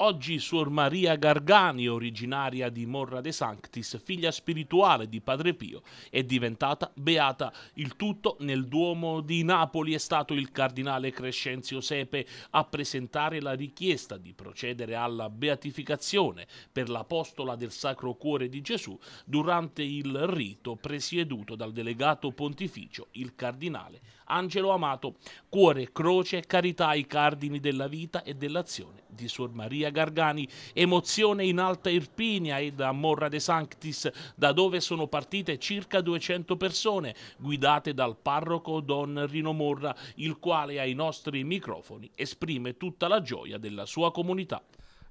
Oggi Suor Maria Gargani, originaria di Morra de Sanctis, figlia spirituale di Padre Pio, è diventata beata. Il tutto nel Duomo di Napoli è stato il cardinale Crescenzio Sepe a presentare la richiesta di procedere alla beatificazione per l'apostola del Sacro Cuore di Gesù durante il rito presieduto dal delegato pontificio, il cardinale Angelo Amato. Cuore, croce, carità ai cardini della vita e dell'azione di Suor Maria Gargani, emozione in Alta Irpinia e da Morra de Sanctis, da dove sono partite circa 200 persone, guidate dal parroco Don Rino Morra, il quale ai nostri microfoni esprime tutta la gioia della sua comunità.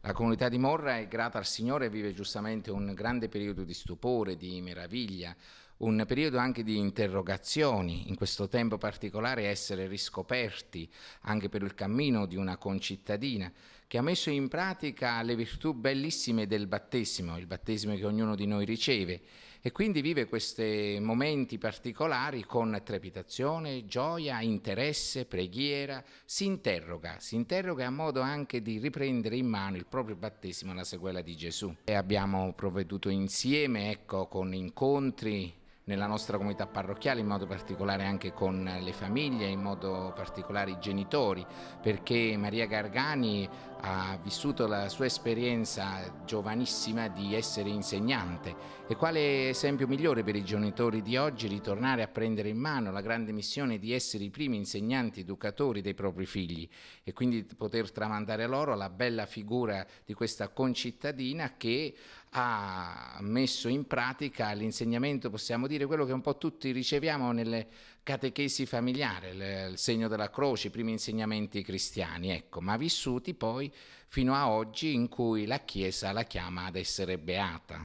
La comunità di Morra è grata al Signore e vive giustamente un grande periodo di stupore, di meraviglia, un periodo anche di interrogazioni, in questo tempo particolare essere riscoperti anche per il cammino di una concittadina che ha messo in pratica le virtù bellissime del battesimo, il battesimo che ognuno di noi riceve e quindi vive questi momenti particolari con trepidazione, gioia, interesse, preghiera, si interroga, si interroga a modo anche di riprendere in mano il proprio battesimo alla sequela di Gesù. E abbiamo provveduto insieme, ecco, con incontri nella nostra comunità parrocchiale, in modo particolare anche con le famiglie, in modo particolare i genitori, perché Maria Gargani ha vissuto la sua esperienza giovanissima di essere insegnante. E quale esempio migliore per i genitori di oggi ritornare a prendere in mano la grande missione di essere i primi insegnanti educatori dei propri figli? E quindi poter tramandare loro la bella figura di questa concittadina che ha messo in pratica l'insegnamento, possiamo dire, quello che un po' tutti riceviamo nelle catechesi familiari, il segno della croce, i primi insegnamenti cristiani, ecco, ma vissuti poi fino a oggi in cui la Chiesa la chiama ad essere beata.